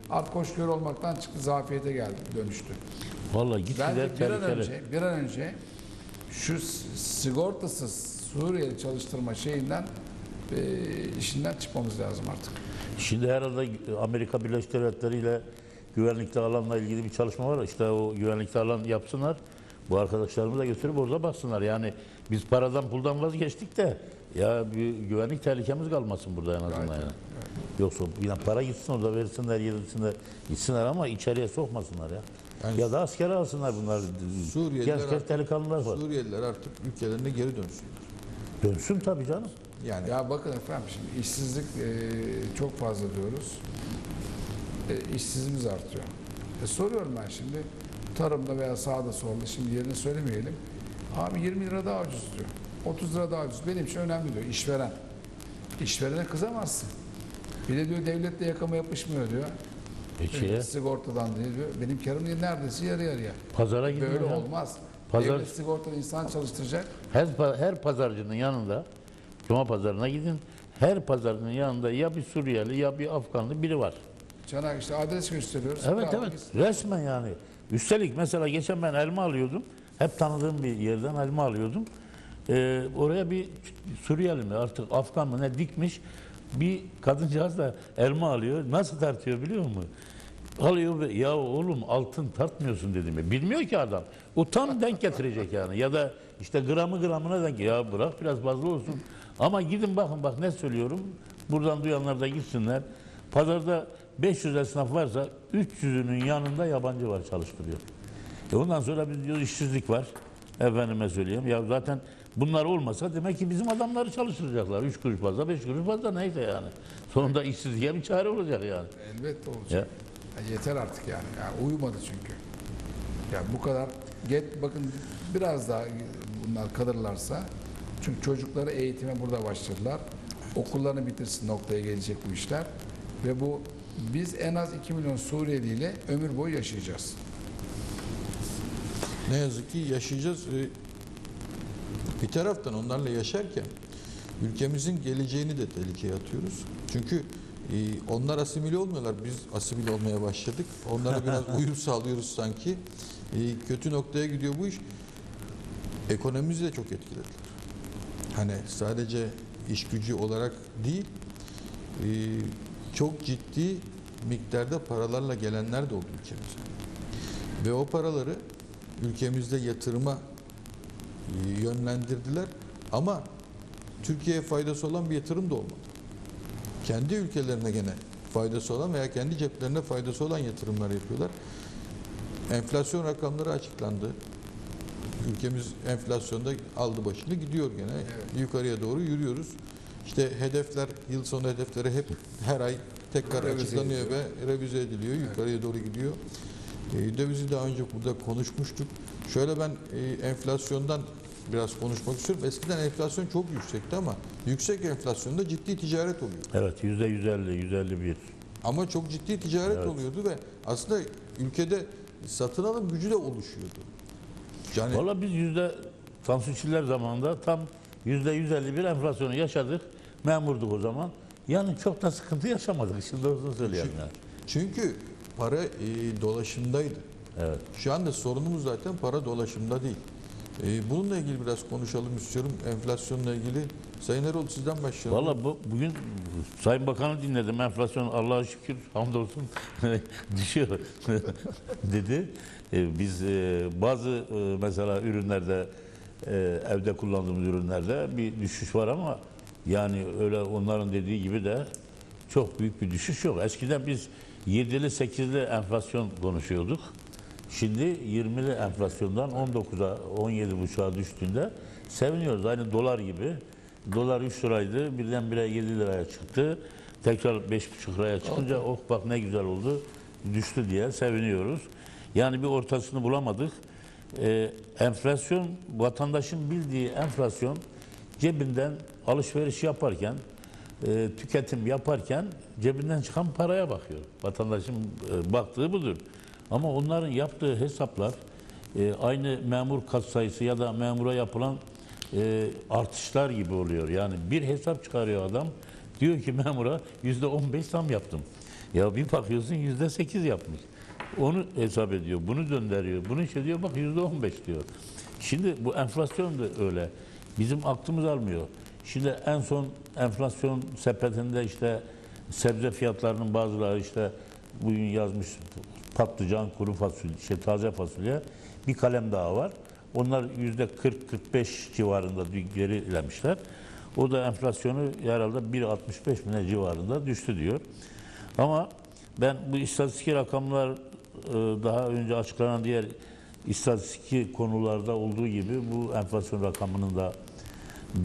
artık hoşgörü olmaktan çıktı zafiyete geldi, dönüştü. Vallahi Bence gitgide bir an önce, bir an önce şu sigortasız Suriyeli çalıştırma şeyinden e, işinden çıkmamız lazım artık. Şimdi herhalde Amerika Birleşik Devletleri ile güvenlikli alanla ilgili bir çalışma var. İşte o güvenlikli alan yapsınlar. Bu arkadaşlarımı da götürüp orada baksınlar. Yani biz paradan puldan vazgeçtik de ya bir güvenlik tehlikemiz kalmasın burada en azından yani. Yoksa yine para gitsin orada versinler yedirsinler gitsinler ama içeriye sokmasınlar ya. Yani ya da askere alsınlar bunlar. Suriyeliler genç artık- delikanlılar var. Suriyeliler artık ülkelerine geri dönsünler. Dönsün tabii canım. Yani Ya bakın efendim şimdi işsizlik e, çok fazla diyoruz. E, işsizimiz artıyor. E, soruyorum ben şimdi tarımda veya sağda solda şimdi yerini söylemeyelim. Abi 20 lira daha ucuz diyor. 30 lira daha ucuz. Benim için önemli diyor işveren. İşverene kızamazsın. Bir de diyor devletle yakama yapışmıyor diyor. E, sigortadan diyor. Benim karım neredeyse yarı yarıya. pazara gidin. Böyle ya. olmaz. Pazar- Devlet sigortalı insan çalıştıracak. Her, her pazarcının yanında, Cuma pazarına gidin. Her pazarcının yanında ya bir Suriyeli ya bir Afganlı biri var. Çanak işte adres gösteriyoruz. Evet Bravo, evet resmen yani. Üstelik mesela geçen ben elma alıyordum. Hep tanıdığım bir yerden elma alıyordum. Ee, oraya bir Suriyeli mi artık Afgan mı ne dikmiş. Bir kadıncağız da elma alıyor. Nasıl tartıyor biliyor musun? Alıyor ve ya oğlum altın tartmıyorsun dedim. Bilmiyor ki adam. O tam denk getirecek yani. Ya da işte gramı gramına denk. Ya bırak biraz fazla olsun. Ama gidin bakın bak ne söylüyorum. Buradan duyanlar da gitsinler. Pazarda 500 esnaf varsa 300'ünün yanında yabancı var çalıştırıyor. E ondan sonra biz diyoruz işsizlik var. Efendime söyleyeyim. Ya zaten bunlar olmasa demek ki bizim adamları çalıştıracaklar. 3 kuruş fazla, 5 kuruş fazla neyse yani. Sonunda işsizliğe bir çare olacak yani. Elbette olacak. Ya. Ya yeter artık yani. yani. Uyumadı çünkü. Ya bu kadar get bakın biraz daha bunlar kalırlarsa çünkü çocukları eğitime burada başladılar. Okullarını bitirsin noktaya gelecek bu işler. Ve bu biz en az 2 milyon Suriyeli ile ömür boyu yaşayacağız. ne yazık ki yaşayacağız. Ee, Bir taraftan onlarla yaşarken ülkemizin geleceğini de tehlikeye atıyoruz. Çünkü e, onlar asimile olmuyorlar. Biz asimile olmaya başladık. Onlara biraz uyum sağlıyoruz sanki. E, Kötü noktaya gidiyor bu iş. Ekonomimizi de çok etkilediler. Hani sadece iş gücü olarak değil, e, çok ciddi miktarda paralarla gelenler de oldu ülkemize. Ve o paraları ülkemizde yatırıma e, yönlendirdiler ama Türkiye'ye faydası olan bir yatırım da olmadı. Kendi ülkelerine gene faydası olan veya kendi ceplerine faydası olan yatırımlar yapıyorlar. Enflasyon rakamları açıklandı. Ülkemiz enflasyonda aldı başını gidiyor gene. Yukarıya doğru yürüyoruz. İşte hedefler, yıl sonu hedefleri hep her ay tekrar Revize açıklanıyor ve revize ediliyor. Yukarıya doğru gidiyor. E, dövizi daha önce burada konuşmuştuk. Şöyle ben e, enflasyondan biraz konuşmak istiyorum. Eskiden enflasyon çok yüksekti ama yüksek enflasyonda ciddi ticaret oluyor. Evet yüzde 150, 151. Ama çok ciddi ticaret Evet. oluyordu ve aslında ülkede satın alım gücü de oluşuyordu. Yani Valla biz yüzde Tansu Çiller zamanında tam 151 enflasyonu yaşadık. Memurduk o zaman. Yani çok da sıkıntı yaşamadık. Şimdi doğrusunu söyleyeyim yani. çünkü para e, dolaşımdaydı. Evet. Şu anda sorunumuz zaten para dolaşımda değil. Ee, bununla ilgili biraz konuşalım istiyorum. Enflasyonla ilgili. Sayın Erol sizden başlayalım. Valla bu, bugün Sayın Bakan'ı dinledim. Enflasyon Allah'a şükür hamdolsun düşüyor dedi. E, biz e, bazı e, mesela ürünlerde e, evde kullandığımız ürünlerde bir düşüş var ama yani öyle onların dediği gibi de çok büyük bir düşüş yok. Eskiden biz 7'li 8'li enflasyon konuşuyorduk. Şimdi 20'li enflasyondan 19'a 17,5'a düştüğünde seviniyoruz. Aynı dolar gibi. Dolar 3 liraydı. Birdenbire 7 liraya çıktı. Tekrar 5,5 liraya çıkınca oh bak ne güzel oldu. Düştü diye seviniyoruz. Yani bir ortasını bulamadık. Ee, enflasyon vatandaşın bildiği enflasyon cebinden alışveriş yaparken e, tüketim yaparken cebinden çıkan paraya bakıyor. Vatandaşın e, baktığı budur. Ama onların yaptığı hesaplar e, aynı memur kat sayısı ya da memura yapılan e, artışlar gibi oluyor. Yani bir hesap çıkarıyor adam. Diyor ki memura yüzde on beş zam yaptım. Ya bir bakıyorsun yüzde sekiz yapmış. Onu hesap ediyor. Bunu gönderiyor. Bunu şey diyor bak yüzde on beş diyor. Şimdi bu enflasyon da öyle. Bizim aklımız almıyor. Şimdi en son enflasyon sepetinde işte sebze fiyatlarının bazıları işte bugün yazmış patlıcan, kuru fasulye, şey, taze fasulye bir kalem daha var. Onlar yüzde 40-45 civarında gerilemişler. O da enflasyonu herhalde 1.65 bine civarında düştü diyor. Ama ben bu istatistik rakamlar daha önce açıklanan diğer istatistik konularda olduğu gibi bu enflasyon rakamının da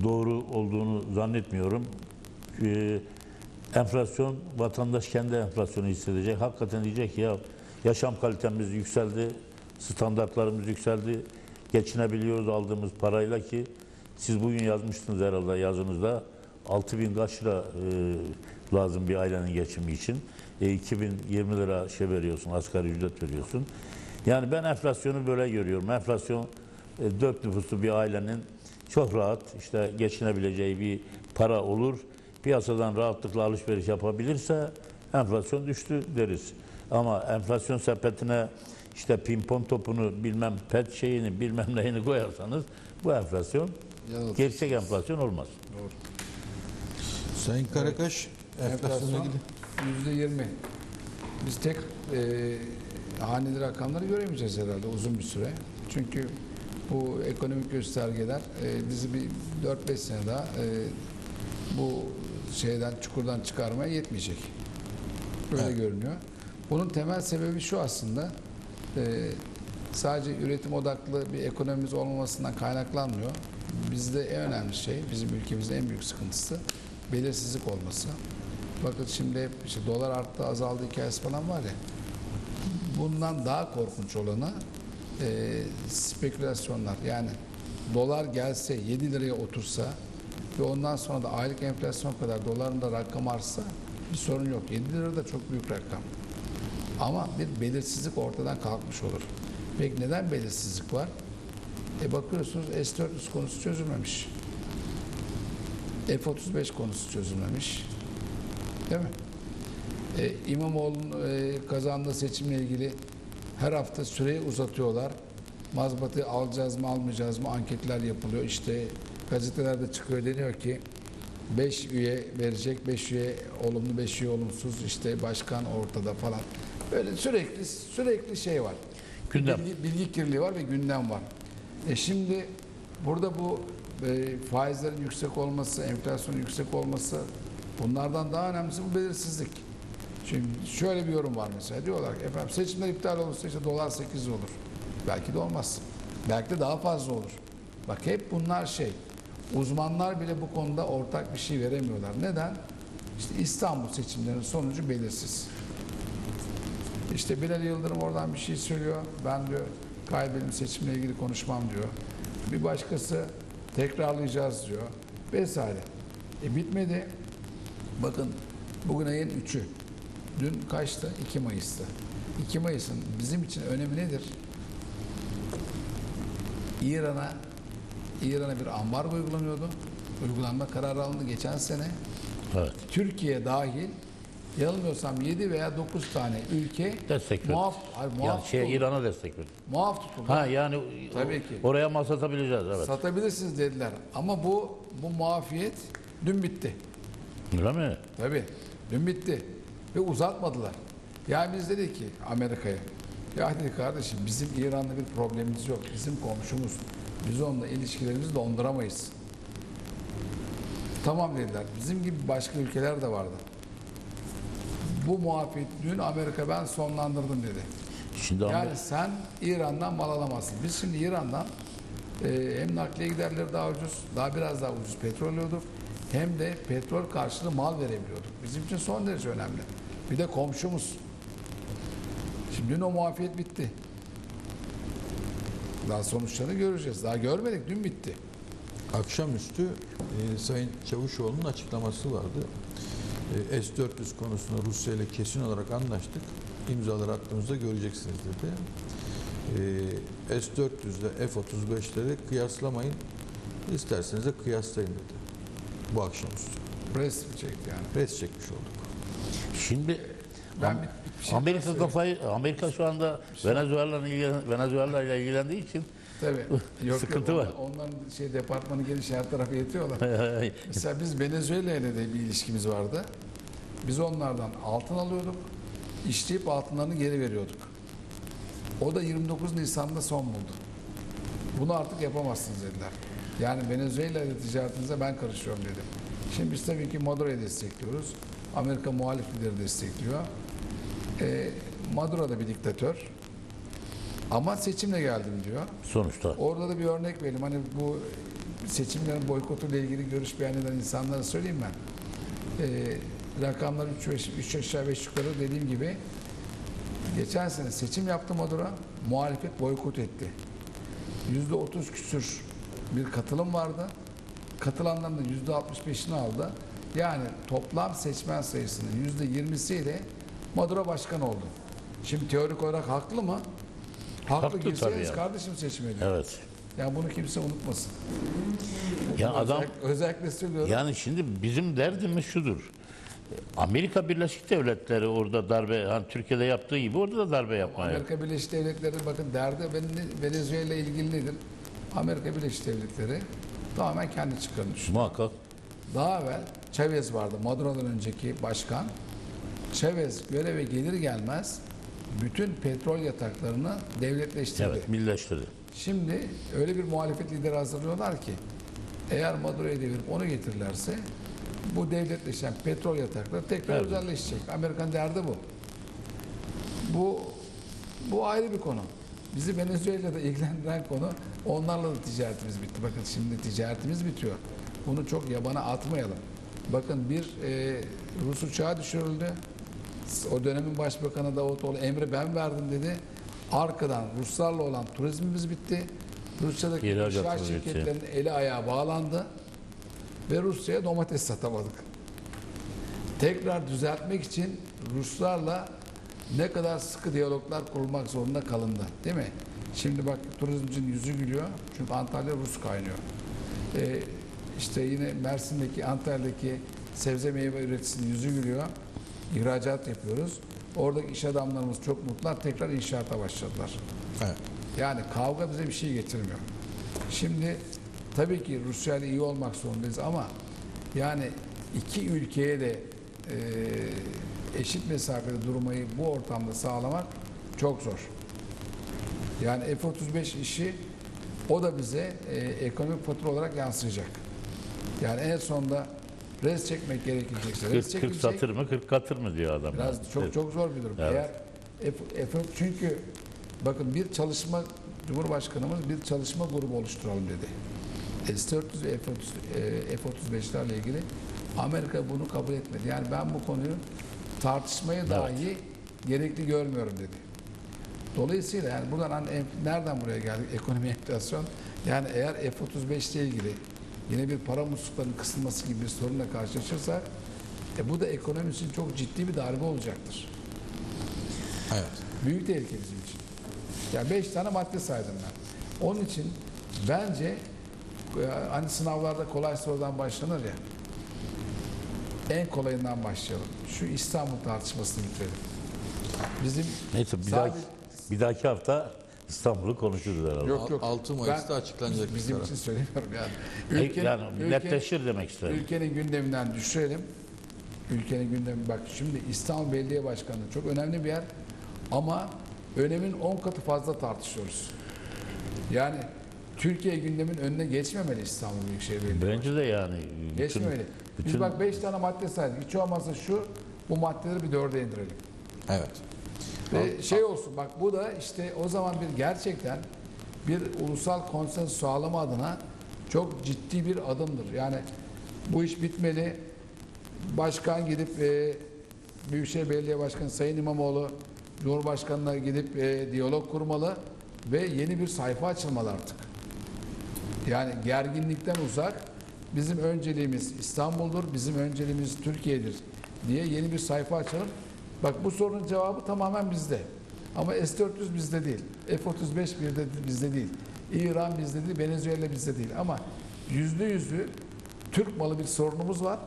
doğru olduğunu zannetmiyorum. Ee, enflasyon, vatandaş kendi enflasyonu hissedecek. Hakikaten diyecek ki ya yaşam kalitemiz yükseldi, standartlarımız yükseldi, geçinebiliyoruz aldığımız parayla ki siz bugün yazmıştınız herhalde yazınızda 6 bin kaç lira e, lazım bir ailenin geçimi için. E, 2020 lira şey veriyorsun, asgari ücret veriyorsun. Yani ben enflasyonu böyle görüyorum. Enflasyon e, 4 nüfuslu bir ailenin çok rahat işte geçinebileceği bir para olur. Piyasadan rahatlıkla alışveriş yapabilirse enflasyon düştü deriz. Ama enflasyon sepetine işte pimpon topunu bilmem pet şeyini bilmem neyini koyarsanız bu enflasyon Yanıltırsınız. gerçek enflasyon olmaz. Sayın Karakaş enflasyonla Enflasyon ilgili. Yüzde yirmi. Biz tek e, haneli rakamları göremeyeceğiz herhalde uzun bir süre. Çünkü bu ekonomik göstergeler e, bizi bir 4-5 sene daha e, bu şeyden çukurdan çıkarmaya yetmeyecek. Böyle Evet. görünüyor. Bunun temel sebebi şu aslında. e, sadece üretim odaklı bir ekonomimiz olmamasından kaynaklanmıyor. Bizde en önemli şey, bizim ülkemizin en büyük sıkıntısı belirsizlik olması. Bakın şimdi işte dolar arttı azaldı hikayesi falan var ya. Bundan daha korkunç olanı e, spekülasyonlar. Yani dolar gelse 7 liraya otursa ve ondan sonra da aylık enflasyon kadar doların da rakam artsa bir sorun yok. 7 lira da çok büyük rakam. Ama bir belirsizlik ortadan kalkmış olur. Peki neden belirsizlik var? E bakıyorsunuz S-400 konusu çözülmemiş. F-35 konusu çözülmemiş. Değil mi? E, İmamoğlu'nun e, kazandığı seçimle ilgili her hafta süreyi uzatıyorlar. Mazbatı alacağız mı almayacağız mı anketler yapılıyor. İşte gazetelerde çıkıyor deniyor ki 5 üye verecek, 5 üye olumlu, 5 üye olumsuz işte başkan ortada falan. Böyle sürekli sürekli şey var. Gündem. Bilgi, bilgi kirliliği var ve gündem var. E şimdi burada bu e, faizlerin yüksek olması, enflasyonun yüksek olması bunlardan daha önemlisi bu belirsizlik. Şimdi şöyle bir yorum var mesela diyorlar ki efendim seçimler iptal olursa işte dolar 8 olur. Belki de olmaz. Belki de daha fazla olur. Bak hep bunlar şey. Uzmanlar bile bu konuda ortak bir şey veremiyorlar. Neden? İşte İstanbul seçimlerinin sonucu belirsiz. İşte Bilal Yıldırım oradan bir şey söylüyor. Ben diyor kaybedelim seçimle ilgili konuşmam diyor. Bir başkası tekrarlayacağız diyor. Vesaire. E bitmedi. Bakın bugün ayın 3'ü. Dün kaçtı? 2 Mayıs'tı. 2 Mayıs'ın bizim için önemi nedir? İran'a İran'a bir ambargo uygulanıyordu. Uygulanma kararı alındı geçen sene. Evet. Türkiye dahil yanılmıyorsam 7 veya 9 tane ülke Destek verdi. muaf, hayır, Yani muaf, şey tutuldu. İran'a destek verdi. muaf tutuldu. Ha yani Tabii ki. oraya mal satabileceğiz evet. Satabilirsiniz dediler. Ama bu bu muafiyet dün bitti. Öyle mi? Tabii. Dün bitti. Ve uzatmadılar. Yani biz dedik ki Amerika'ya ya dedik kardeşim bizim İran'la bir problemimiz yok. Bizim komşumuz. Biz onunla ilişkilerimizi donduramayız. Tamam dediler. Bizim gibi başka ülkeler de vardı. Bu muafiyeti dün Amerika ben sonlandırdım dedi. Şimdi Yani sen İran'dan mal alamazsın. Biz şimdi İran'dan e, hem nakliye giderleri daha ucuz, daha biraz daha ucuz petrol alıyorduk. Hem de petrol karşılığı mal verebiliyorduk. Bizim için son derece önemli. Bir de komşumuz. Şimdi o muafiyet bitti. Daha sonuçlarını göreceğiz. Daha görmedik. Dün bitti. Akşamüstü e, Sayın Çavuşoğlu'nun açıklaması vardı. E, S-400 konusunda Rusya ile kesin olarak anlaştık. İmzaları attığımızda göreceksiniz dedi. E, S-400 ile F-35'leri kıyaslamayın. İsterseniz de kıyaslayın dedi. Bu akşamüstü. Pres çekti yani. Res çekmiş olduk. şimdi Ben Am- şey Amerika kafayı Amerika şu anda Venezuela ile ilgilen, Venezuela ile ilgilendiği için Tabii. Yok, Sıkıntı yok, var. onlar- Onların şey departmanı geniş her tarafa yetiyorlar. Mesela biz Venezuela ile de bir ilişkimiz vardı. Biz onlardan altın alıyorduk. işleyip altınlarını geri veriyorduk. O da 29 Nisan'da son buldu. Bunu artık yapamazsınız dediler. Yani Venezuela ile ticaretinize ben karışıyorum dedi. Şimdi biz tabii ki Maduro'yu destekliyoruz. Amerika muhalif lideri destekliyor. Ee, Maduro da bir diktatör. Ama seçimle geldim diyor. sonuçta Orada da bir örnek verelim. Hani bu seçimlerin boykotuyla ilgili görüş beyan eden insanlara söyleyeyim ben. Ee, rakamlar 3 aşağı 5 yukarı dediğim gibi geçen sene seçim yaptı Maduro. Muhalefet boykot etti. %30 küsür bir katılım vardı. Katılanların da %65'ini aldı. Yani toplam seçmen sayısının %20'siyle Maduro başkan oldu. Şimdi teorik olarak haklı mı? Haklı, Haklı girseniz tabii ya. kardeşim seçime diyor. evet. Yani bunu kimse unutmasın. Ya adam Özellikle, özellikle söylüyorum. yani şimdi bizim derdimiz şudur. Amerika Birleşik Devletleri orada darbe hani Türkiye'de yaptığı gibi orada da darbe yapmaya. Amerika Birleşik Devletleri bakın derdi Ven- Venezuela ile ilgili nedir? Amerika Birleşik Devletleri tamamen kendi çıkarını düşünüyor. Muhakkak. Daha evvel Chavez vardı. Maduro'dan önceki başkan. Chavez göreve gelir gelmez bütün petrol yataklarını devletleştirdi. Evet, birleştirdi. Şimdi öyle bir muhalefet lideri hazırlıyorlar ki eğer Maduro'yu devirip onu getirirlerse bu devletleşen petrol yatakları tekrar Evet. özelleşecek. Amerikan derdi bu. Bu bu ayrı bir konu. Bizi Venezuela'da ilgilendiren konu onlarla da ticaretimiz bitti. Bakın şimdi ticaretimiz bitiyor. Bunu çok yabana atmayalım. Bakın bir e, Rus uçağı düşürüldü. O dönemin başbakanı Davutoğlu emri ben verdim dedi. Arkadan Ruslarla olan turizmimiz bitti. Rusya'daki inşaat şirketlerinin eli ayağı bağlandı. Ve Rusya'ya domates satamadık. Tekrar düzeltmek için Ruslarla ne kadar sıkı diyaloglar kurulmak zorunda kalındı. Değil mi? Şimdi bak turizmcinin yüzü gülüyor. Çünkü Antalya Rus kaynıyor. Ee, işte yine Mersin'deki, Antalya'daki sebze meyve üreticisinin yüzü gülüyor. İhracat yapıyoruz. Oradaki iş adamlarımız çok mutlular. Tekrar inşaata başladılar. Evet. Yani kavga bize bir şey getirmiyor. Şimdi tabii ki Rusya ile iyi olmak zorundayız ama yani iki ülkeye de e, eşit mesafede durmayı bu ortamda sağlamak çok zor. Yani F-35 işi o da bize e, ekonomik fatura olarak yansıyacak. Yani en sonunda res çekmek gerekecekse res 40, 40 çekilecek. satır mı 40 katır mı diyor adam. Biraz yani. çok Evet. çok zor bir durum. Evet. Eğer F, F- çünkü bakın bir çalışma Cumhurbaşkanımız bir çalışma grubu oluşturalım dedi. S-400 ve F-30 e, F-35'lerle ilgili Amerika bunu kabul etmedi. Yani ben bu konuyu tartışmayı dahi gerekli görmüyorum dedi. Dolayısıyla yani buradan hani nereden buraya geldik? Ekonomi enflasyon. Yani eğer F-35 ile ilgili yine bir para musluklarının kısılması gibi bir sorunla karşılaşırsak e bu da ekonomi için çok ciddi bir darbe olacaktır. Evet. Büyük tehlike bizim için. Yani beş tane madde saydım ben. Onun için bence e, hani sınavlarda kolay sorudan başlanır ya. En kolayından başlayalım. Şu İstanbul tartışmasını bitirelim. Bizim Neyse bir sadece- dahaki, bir dahaki hafta İstanbul'u konuşuruz herhalde. Yok yok. 6 Mayıs'ta Ben- açıklanacak Bizim için söylemiyorum yani. E, yani netleşir demek istedim. Ülkenin gündeminden düşürelim. Ülkenin gündemi bak şimdi İstanbul Belediye Başkanlığı çok önemli bir yer ama önemin 10 katı fazla tartışıyoruz. Yani Türkiye gündemin önüne geçmemeli İstanbul Büyükşehir Belediye. Bence de yani. bütün- Geçmemeli. Biz bütün- bak 5 tane madde saydık. Hiç olmazsa şu bu maddeleri bir dörde indirelim. Evet. Ve şey olsun bak bu da işte o zaman bir gerçekten bir ulusal konsens sağlama adına çok ciddi bir adımdır. Yani bu iş bitmeli. Başkan gidip e, Büyükşehir Belediye Başkanı Sayın İmamoğlu Cumhurbaşkanı'na gidip e, diyalog kurmalı ve yeni bir sayfa açılmalı artık. Yani gerginlikten uzak bizim önceliğimiz İstanbul'dur, bizim önceliğimiz Türkiye'dir diye yeni bir sayfa açalım. Bak bu sorunun cevabı tamamen bizde. Ama S-400 bizde değil. F-35 bizde, değil. İran bizde değil, Venezuela bizde değil. Ama yüzde yüzü Türk malı bir sorunumuz var.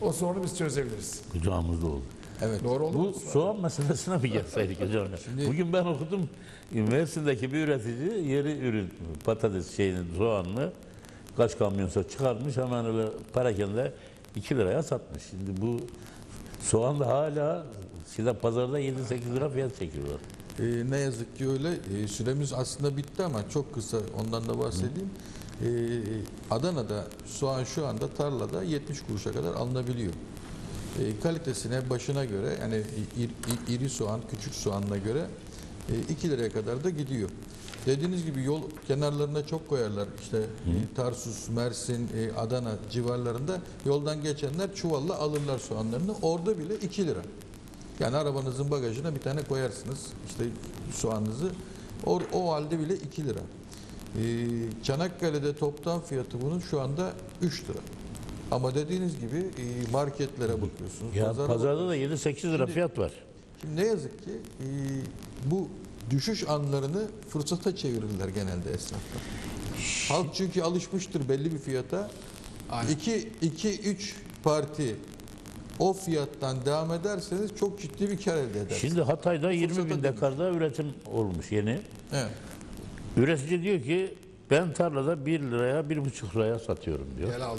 O sorunu biz çözebiliriz. Kucağımızda oldu. Evet. Doğru oldu? Bu soğan meselesine mi gelseydik hocam? Bugün ben okudum. Mersin'deki bir üretici yeri ürün patates şeyini soğanını kaç kamyonsa çıkarmış hemen öyle parakende 2 liraya satmış. Şimdi bu soğan da hala şimdi pazarda 7-8 lira fiyat çekiyorlar. Ee, ne yazık ki öyle. Ee, süremiz aslında bitti ama çok kısa ondan da bahsedeyim. Ee, Adana'da soğan şu anda tarlada 70 kuruşa kadar alınabiliyor. Ee, kalitesine, başına göre yani ir- ir- iri soğan, küçük soğanına göre 2 liraya kadar da gidiyor. Dediğiniz gibi yol kenarlarına çok koyarlar. İşte e, Tarsus, Mersin, e, Adana civarlarında yoldan geçenler çuvalla alırlar soğanlarını. Orada bile 2 lira. Yani arabanızın bagajına bir tane koyarsınız işte soğanınızı. O, o halde bile 2 lira. Çanakkale'de toptan fiyatı bunun şu anda 3 lira. Ama dediğiniz gibi e, marketlere bakıyorsunuz. Ya pazara pazarda da 7-8 lira fiyat var. Şimdi ne yazık ki e, bu düşüş anlarını fırsata çevirirler genelde esnaflar. Halk çünkü alışmıştır belli bir fiyata. Aynen. 2 2 3 parti o fiyattan devam ederseniz çok ciddi bir kar elde edersiniz. Şimdi Hatay'da 20 Fırsata bin dönüyor. dekarda üretim olmuş yeni. Evet. Üretici diyor ki ben tarlada 1 liraya 1,5 liraya satıyorum diyor. Gel al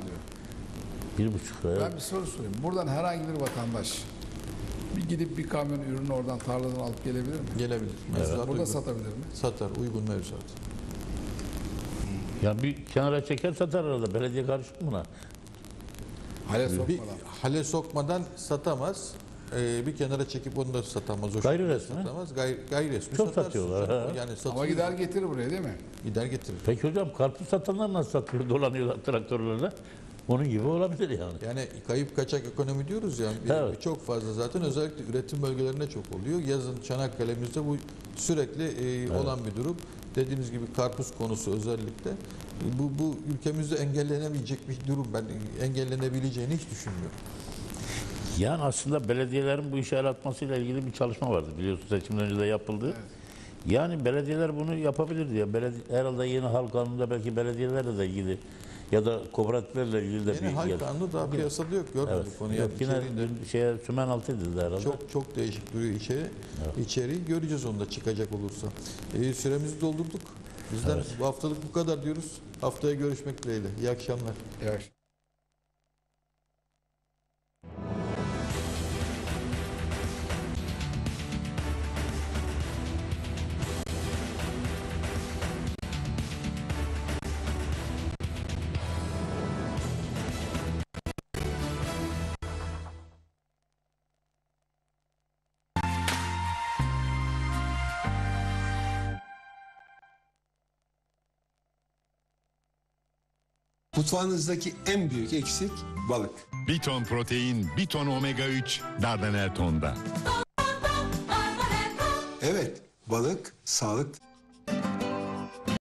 diyor. 1,5 liraya. Ben bir soru sorayım. Buradan herhangi bir vatandaş bir gidip bir kamyon ürünü oradan tarladan alıp gelebilir mi? Gelebilir. Mevzuat Burada uygun. satabilir mi? Satar. Uygun mevzuat. Ya bir kenara çeker satar arada. Belediye karışık mı buna? Hale Bir sokmadan. hale sokmadan satamaz. Ee, bir kenara çekip onu da satamaz. O Gayri resmi. Satamaz. Gayri, gayri resmi Çok satarsın. satıyorlar, ha. Yani satılır. Ama gider getirir buraya değil mi? Gider getirir. Peki hocam karpuz satanlar nasıl satıyor? Dolanıyorlar traktörlerle. Onun gibi olabilir yani. Yani kayıp kaçak ekonomi diyoruz ya. Evet. Çok fazla zaten özellikle üretim bölgelerinde çok oluyor. Yazın Çanakkale'mizde bu sürekli e, olan bir durum. Dediğiniz gibi karpuz konusu özellikle. Bu, bu ülkemizde engellenemeyecek bir durum. Ben engellenebileceğini hiç düşünmüyorum. Yani aslında belediyelerin bu işe el atmasıyla ilgili bir çalışma vardı. Biliyorsunuz seçimden önce de yapıldı. Yani belediyeler bunu yapabilir diye. Belediye, herhalde yeni halk kanununda belki belediyelerle de ilgili ya da kooperatiflerle ilgili de Yeni bir hal yer. kanunu daha piyasada yok. Görmedik Evet. onu. Yok, yine dün şeye sümen altıydı herhalde. çok çok değişik duruyor içeri. İçeriği göreceğiz onu da çıkacak olursa. E, süremizi doldurduk. Bizden bu haftalık bu kadar diyoruz. Haftaya görüşmek dileğiyle. İyi akşamlar. Evet. Mutfağınızdaki en büyük eksik balık. Bir ton protein, bir ton omega 3 Dardanel tonda. Evet, balık sağlık